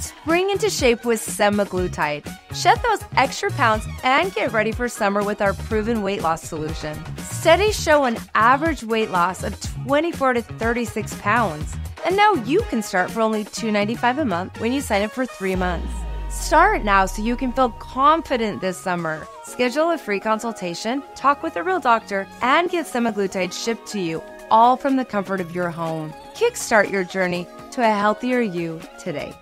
Spring into shape with semaglutide. Shed those extra pounds and get ready for summer with our proven weight loss solution. Studies show an average weight loss of 24 to 36 pounds. And now you can start for only $2.95 a month when you sign up for three months. Start now so you can feel confident this summer. Schedule a free consultation, talk with a real doctor, and get semaglutide shipped to you, all from the comfort of your home. Kickstart your journey to a healthier you today.